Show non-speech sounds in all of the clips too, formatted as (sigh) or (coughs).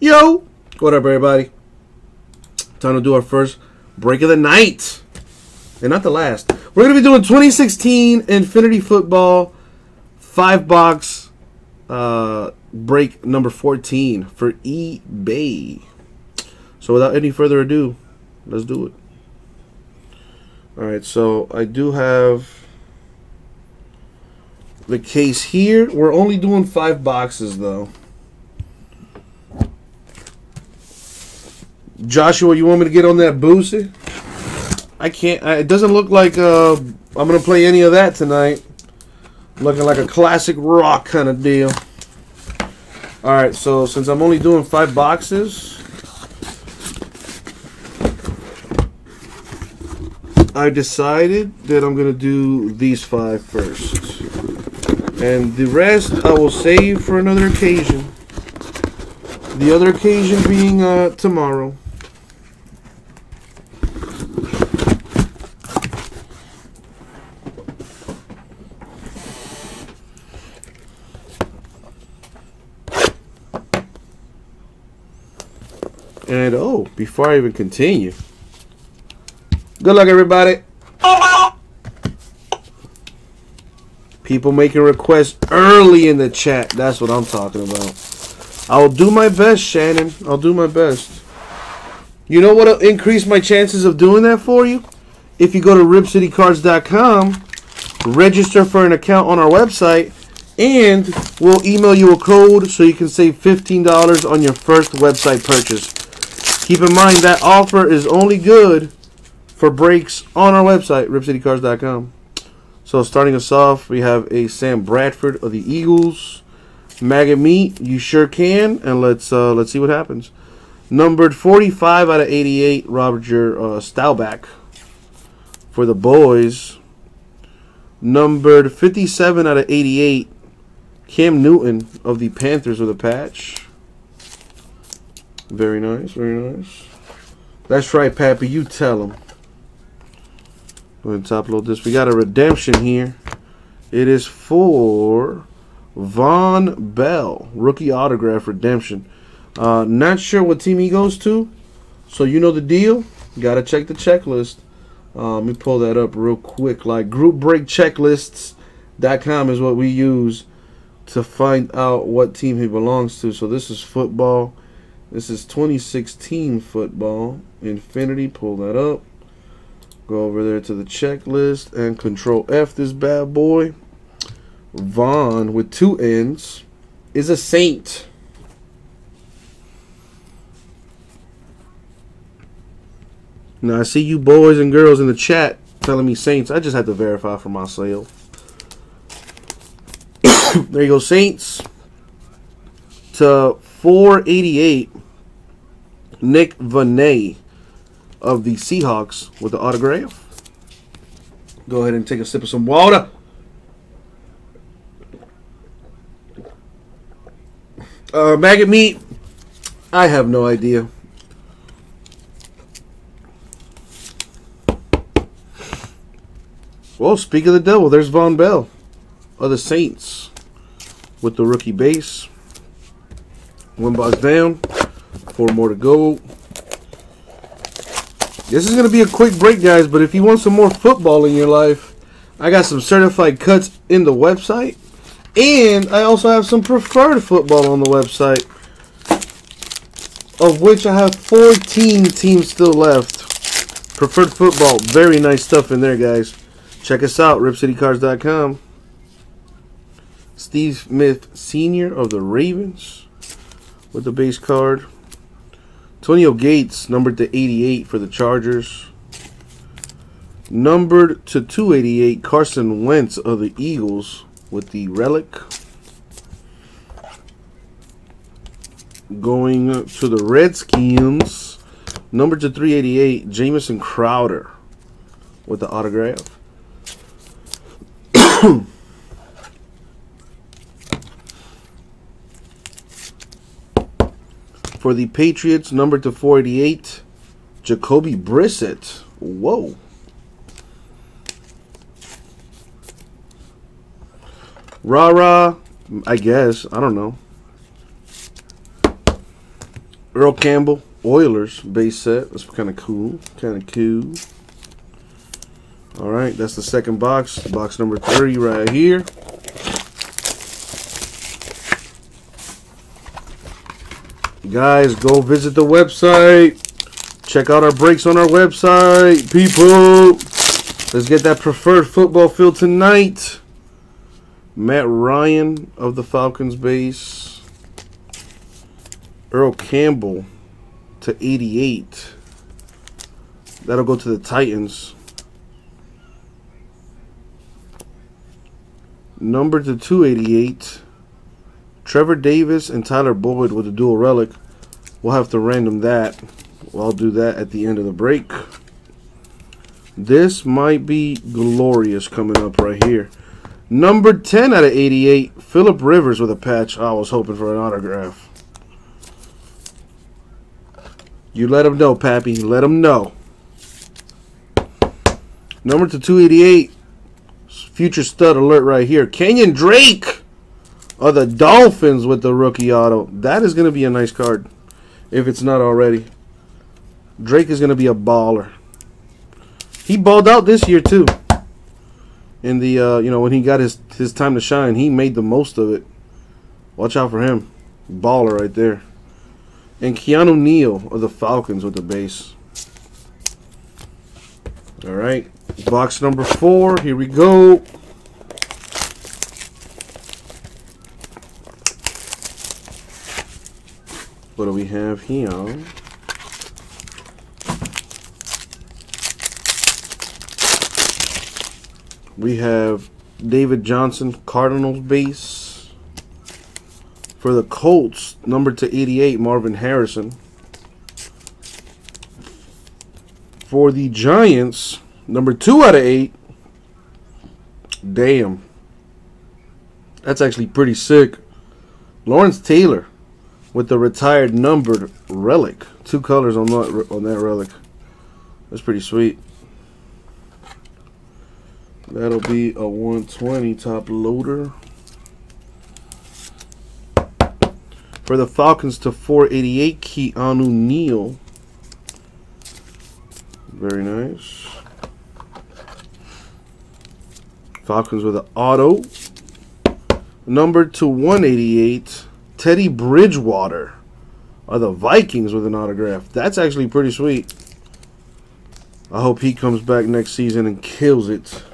Yo! What up, everybody? Time to do our first break of the night. And not the last. We're going to be doing 2016 Infinity Football 5 box uh, break number 14 for eBay. So without any further ado, let's do it. Alright, so I do have the case here. We're only doing five boxes though. Joshua, you want me to get on that boosie? I can't. I, it doesn't look like uh, I'm gonna play any of that tonight. Looking like a classic rock kind of deal. All right, so since I'm only doing five boxes, I decided that I'm gonna do these five first, and the rest I will save for another occasion. The other occasion being uh, tomorrow. And oh, before I even continue, good luck, everybody. People making requests early in the chat. That's what I'm talking about. I'll do my best, Shannon. I'll do my best. You know what'll increase my chances of doing that for you? If you go to ripcitycards.com, register for an account on our website, and we'll email you a code so you can save $15 on your first website purchase. Keep in mind that offer is only good for breaks on our website, ripcitycards.com. So starting us off, we have a Sam Bradford of the Eagles. Maggot Meat, you sure can, and let's uh, let's see what happens. Numbered 45 out of 88, Roger uh, Staubach for the boys. Numbered 57 out of 88, Cam Newton of the Panthers with a patch. Very nice, very nice. That's right, Pappy. You tell him. Go ahead and top load this. We got a redemption here. It is for Vonn Bell, rookie autograph redemption. Uh, not sure what team he goes to, so you know the deal. Got to check the checklist. Uh, let me pull that up real quick. Like groupbreakchecklists.com is what we use to find out what team he belongs to. So this is football. This is 2016 football. Infinity, pull that up. Go over there to the checklist and control F this bad boy. Vonn with two N's is a saint. Now I see you boys and girls in the chat telling me saints. I just had to verify for myself. (coughs) there you go, Saints. To 488, Nick Vannett of the Seahawks with the autograph. Go ahead and take a sip of some water. Uh, maggot meat. I have no idea. Well, speak of the devil, there's Vonn Bell of the Saints with the rookie base. One box down, four more to go. This is going to be a quick break, guys, but if you want some more football in your life, I got some certified cuts in the website. And I also have some preferred football on the website, of which I have 14 teams still left. Preferred football, very nice stuff in there, guys. Check us out, ripcitycards.com. Steve Smith Sr. of the Ravens with the base card. Antonio Gates, numbered to 88 for the Chargers. Numbered to 288, Carson Wentz of the Eagles with the relic. Going to the Redskins, numbered to 388, Jamison Crowder with the autograph. (coughs) For the Patriots, number to 488, Jacoby Brissett. Whoa. Rah rah, I guess. I don't know. Earl Campbell, Oilers base set. That's kind of cool. Kind of cool. All right, that's the second box. Box number three right here. Guys, go visit the website. Check out our breaks on our website. People, let's get that preferred football field tonight. Matt Ryan of the Falcons base. Earl Campbell to 88. That'll go to the Titans. Number to 288. Trevor Davis and Tyler Boyd with a dual relic. We'll have to random that. I'll do that at the end of the break. This might be glorious coming up right here. Number 10 out of 88, Philip Rivers with a patch. I was hoping for an autograph. You let him know, Pappy. Let him know. Number to 288, future stud alert right here. Kenyan Drake of the Dolphins with the rookie auto. That is going to be a nice card if it's not already. Drake is going to be a baller. He balled out this year too. In the uh, you know when he got his his time to shine, he made the most of it. Watch out for him, baller right there. And Keanu Neal of the Falcons with the base. All right, box number four. Here we go. What do we have here? We have David Johnson, Cardinals base. For the Colts, number to 88, Marvin Harrison. For the Giants, number 2 out of 8. Damn. That's actually pretty sick. Lawrence Taylor with the retired numbered relic. Two colors on that on that relic. That's pretty sweet. That'll be a 120 top loader. For the Falcons to 488, Keanu Neal. Very nice. Falcons with an auto. Number to 188, Teddy Bridgewater. Are the Vikings with an autograph. That's actually pretty sweet. I hope he comes back next season and kills it.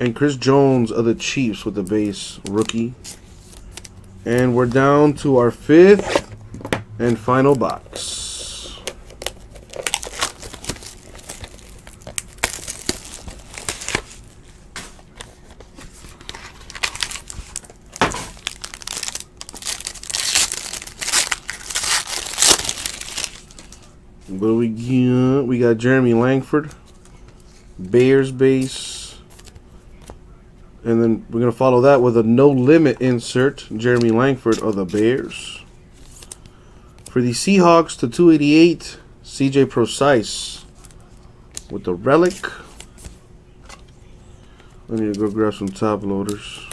And Chris Jones of the Chiefs with the base rookie. And we're down to our fifth and final box. Do we got? We got Jeremy Langford, Bears base. And then we're going to follow that with a no limit insert. Jeremy Langford of the Bears. For the Seahawks to 288, CJ Prosise with the relic. I need to go grab some top loaders.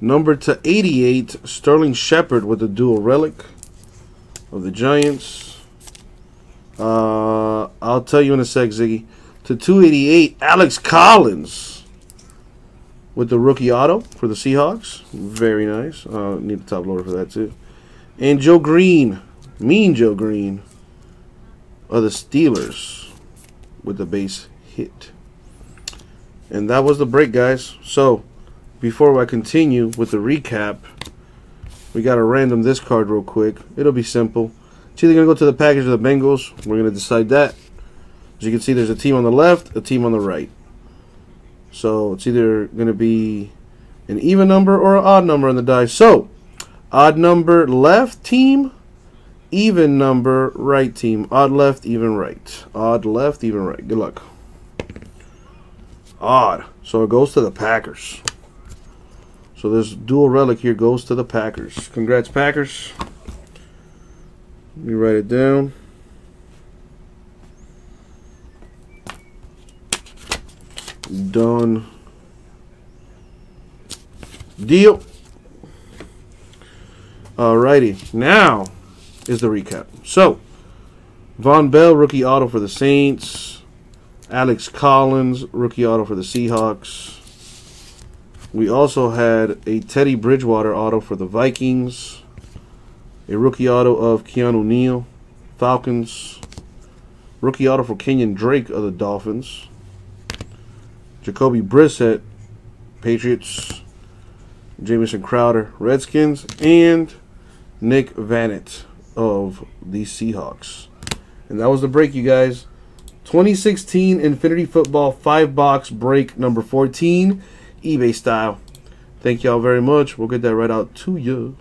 Number to 88, Sterling Shepard with the dual relic of the Giants. Uh, I'll tell you in a sec, Ziggy to 288, Alex Collins with the rookie auto for the Seahawks. Very nice. Uh, need the top loader for that too. And Joe Greene, Mean Joe Greene, of the Steelers with the base hit. And that was the break, guys. So, before I continue with the recap, we got to random this card real quick. It'll be simple. It's either going to go to the Packers or the Bengals. We're going to decide that. As you can see, there's a team on the left, a team on the right. So it's either going to be an even number or an odd number on the die. So, odd number left team, even number right team. Odd left, even right. Odd left, even right. Good luck. Odd. So it goes to the Packers. So this dual relic here goes to the Packers. Congrats, Packers. Let me write it down. Done Deal. Alrighty. Now is the recap. So, Vonn Bell, rookie auto for the Saints. Alex Collins, rookie auto for the Seahawks. We also had a Teddy Bridgewater auto for the Vikings. A rookie auto of Keanu Neal, Falcons. Rookie auto for Kenyan Drake of the Dolphins. Jacoby Brissett, Patriots. Jamison Crowder, Redskins. And Nick Vannett of the Seahawks. And that was the break, you guys. 2016 Infinity Football 5 box break number 14, eBay style. Thank y'all very much. We'll get that right out to you.